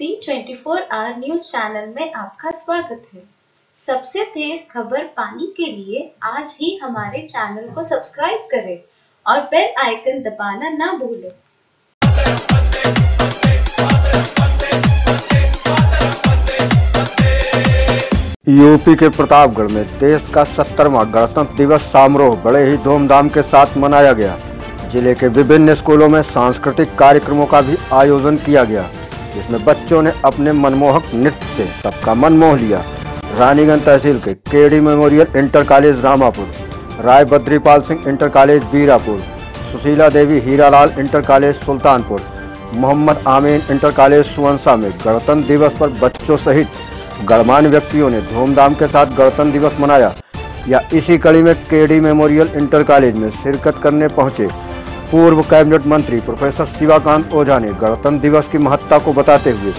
24 our news channel में आपका स्वागत है। सबसे तेज खबर पाने के लिए आज ही हमारे चैनल को सब्सक्राइब करें और बेल आइकन दबाना ना भूलें। यूपी के प्रतापगढ़ में देश का सत्तरवा गणतंत्र दिवस समारोह बड़े ही धूमधाम के साथ मनाया गया। ज़िले के विभिन्न स्कूलों में सांस्कृतिक कार्यक्रमों का भी आयोजन किया गया। जिसमें बच्चों ने अपने मनमोहक नृत्य से सबका मन मोह लिया। रानीगंज तहसील के KD memorial inter college Ramapur Rai Badripal Singh inter college Birapur Sushila Devi Hiralal inter college Sultanpur, Mohammad Amin inter college Suvansa में गणतंत्र दिवस पर बच्चों सहित गणमान्य व्यक्तियों ने धूमधाम के साथ गणतंत्र दिवस मनाया। या इसी कड़ी में केडी मेमोरियल इंटर कॉलेज में शिरकत करने पहुँचे पूर्व कैबिनेट मंत्री प्रोफेसर शिवाकांत ओझा ने गणतंत्र दिवस की महत्ता को बताते हुए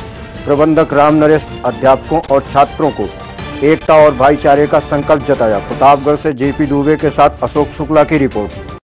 प्रबंधक राम नरेश, अध्यापकों और छात्रों को एकता और भाईचारे का संकल्प जताया। प्रतापगढ़ से जेपी दुबे के साथ अशोक शुक्ला की रिपोर्ट।